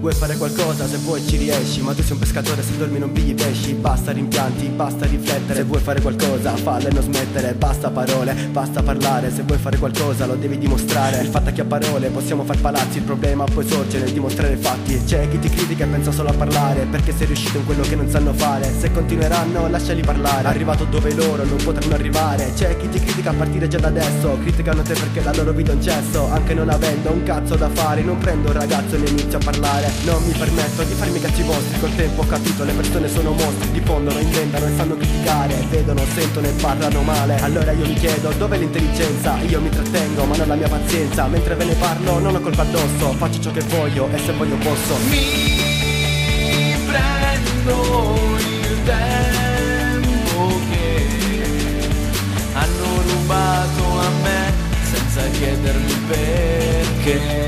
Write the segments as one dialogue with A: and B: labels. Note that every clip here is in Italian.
A: Vuoi fare qualcosa, se vuoi ci riesci. Ma tu sei un pescatore, se dormi non pigli pesci. Basta rimpianti, basta riflettere. Se vuoi fare qualcosa, fallo e non smettere. Basta parole, basta parlare. Se vuoi fare qualcosa lo devi dimostrare. Il fatto è che a parole possiamo far palazzi. Il problema poi sorge nel dimostrare fatti. C'è chi ti critica e pensa solo a parlare Perché sei riuscito in quello che non sanno fare. Se continueranno lasciali parlare. Arrivato dove loro non potranno arrivare. C'è chi ti critica a partire già da adesso. Criticano te perché la loro vita è un cesso. Anche non avendo un cazzo da fare Non prendo un ragazzo e ne inizio a parlare Non mi permetto di farmi cazzi vostri. Col tempo ho capito le persone sono mostri. Diffondono, inventano e sanno criticare. Vedono, sentono e parlano male. Allora io mi chiedo dov'è l'intelligenza? Io mi trattengo ma non la mia pazienza. Mentre ve ne parlo non ho colpa addosso. Faccio ciò che voglio e se voglio posso.
B: Mi prendo il tempo che hanno rubato a me senza chiedermi perché.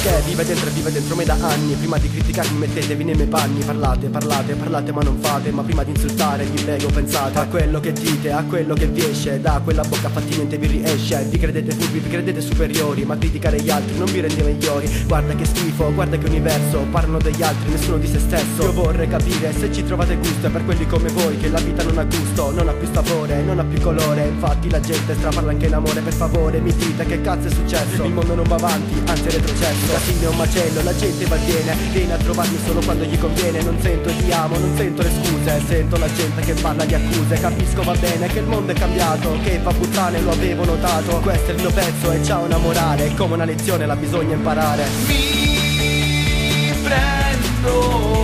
B: Che vive dentro
A: e vive dentro me da anni? Prima di criticarmi mettetevi nei miei panni. Parlate, parlate, parlate ma non fate. Ma prima di insultare vi prego pensate A quello che dite, a quello che vi esce. Da quella bocca fatti niente vi riesce. Vi credete furbi, vi credete superiori Ma criticare gli altri non vi rende migliori. Guarda che schifo, guarda che universo Parlano degli altri, nessuno di se stesso. Io vorrei capire se ci trovate gusto E per quelli come voi che la vita non ha gusto Non ha più sapore, non ha più colore. Infatti la gente straparla anche in amore Per favore mi dite che cazzo è successo. Il mondo non va avanti, anzi è retrocesso Casino è un macello, la gente va e viene Viene a trovarmi solo quando gli conviene. Non sento ti amo, non sento le scuse. Sento la gente che parla di accuse. Capisco va bene che il mondo è cambiato Che fa puttane lo avevo notato. Questo è il mio pezzo e c'ha una morale Come una lezione la bisogna imparare.
B: Mi prendo